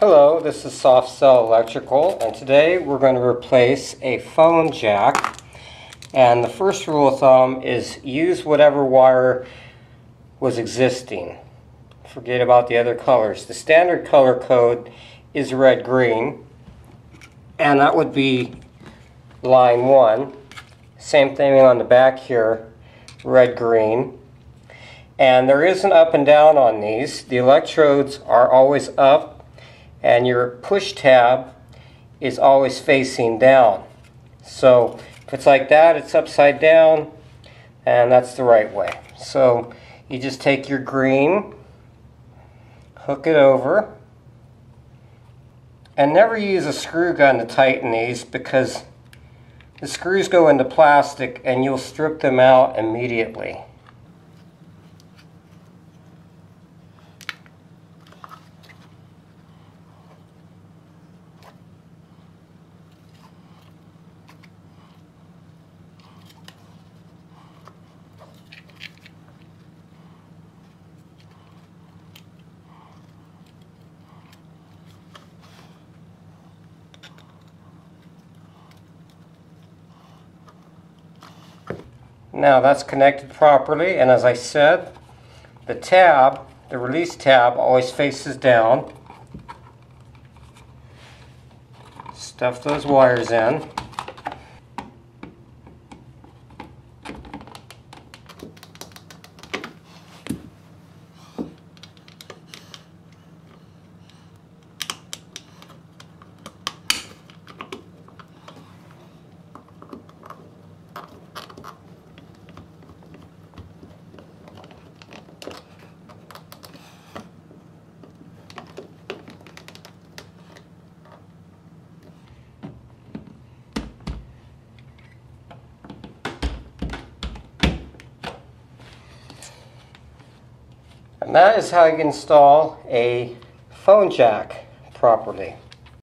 Hello, this is Soft Cell Electrical, and today we're going to replace a phone jack. And the first rule of thumb is use whatever wire was existing. Forget about the other colors. The standard color code is red-green, and that would be line 1. Same thing on the back here, red-green. And there is an up and down on these. The electrodes are always up and your push tab is always facing down. So if it's like that, it's upside down, and that's the right way. So you just take your green, hook it over, and never use a screw gun to tighten these because the screws go into plastic and you'll strip them out immediately. Now that's connected properly and as I said the tab, the release tab always faces down. Stuff those wires in. And that is how you install a phone jack properly.